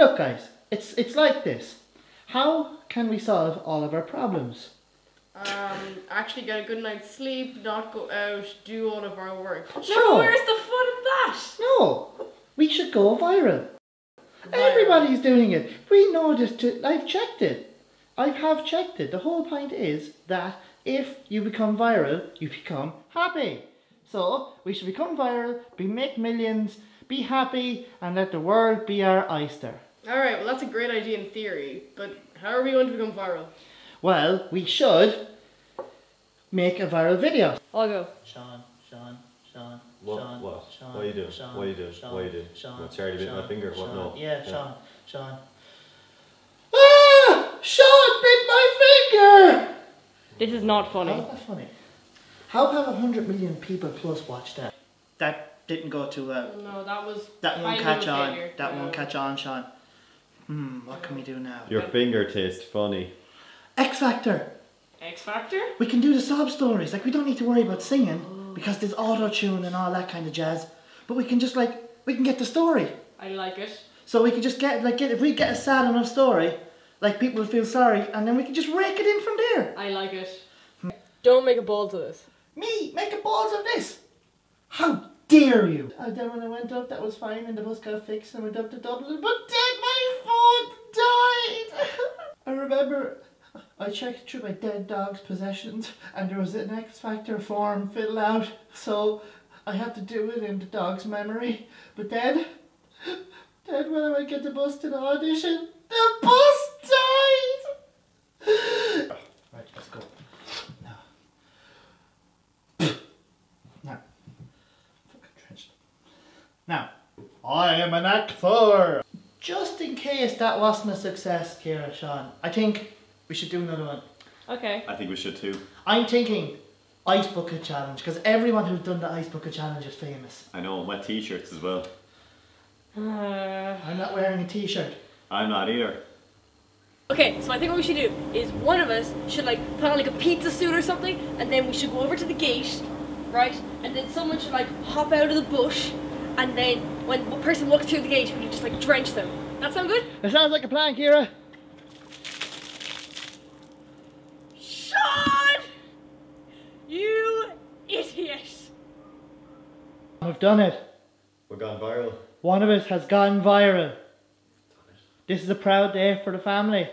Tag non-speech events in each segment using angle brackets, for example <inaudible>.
Look, guys, it's it's like this. How can we solve all of our problems? Um, actually get a good night's sleep, not go out, do all of our work. No. Where's the fun in that? No, we should go viral. Everybody's doing it. We know this. To, I've checked it. I have checked it. The whole point is that if you become viral, you become happy. So we should become viral, be make millions, be happy, and let the world be our oyster. Alright, well that's a great idea in theory, but how are we going to become viral? Well, we should make a viral video. I'll go. Sean, Sean, Sean. What- Sean, what? Sean, What are you doing? Sean, What are you doing? Sean, What are you doing? Sean, What, Charlie bit my Sean, finger? What? Sean. No. Yeah, Yeah. Sean, Sean. Ah! Sean bit my finger! This is not funny. How's that funny? How have a hundred million people plus watched that? That didn't go too well. No, that was That won't catch on. failure. That No. won't catch on, Sean. Hmm, what can we do now? Your finger tastes funny. X Factor. X Factor? We can do the sob stories. Like we don't need to worry about singing because there's auto tune and all that kind of jazz. But we can just like we can get the story. I like it. So we can just get like get if we get a sad enough story, like people will feel sorry, and then we can just rake it in from there. I like it. Don't make a balls of this. Me make a balls of this. How dare you? And then when I went up, that was fine, and the bus got fixed, and I went up to Dublin. But remember I checked through my dead dog's possessions, and there was an X Factor form filled out, so I had to do it in the dog's memory. But then, then when I went get the bus to the audition, the bus died. <sighs> Right, let's go. Now. <clears throat> Now. Fucking trenched. Now. I am an actor. Just in case that wasn't a success, Ciara, Sean, I think we should do another one. Okay. I think we should too. I'm thinking Ice Bucket Challenge, because everyone who's done the Ice Bucket Challenge is famous. I know, wet t-shirts as well. Uh, I'm not wearing a t-shirt. I'm not either. okay, so I think what we should do is one of us should like put on like a pizza suit or something, and then we should go over to the gate, right? And then someone should like hop out of the bush, and then when one person walks through the gate, we can just like drench them. That sound good? It sounds like a plan, Ciara. Sean! You idiot! We've done it. We're gone viral. One of us has gone viral. This is a proud day for the family.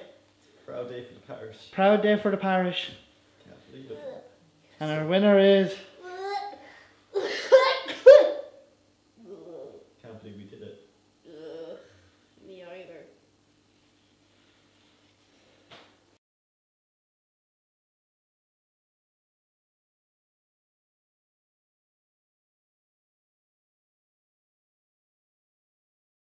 Proud day for the parish. Proud day for the parish. Can't believe it. And our winner is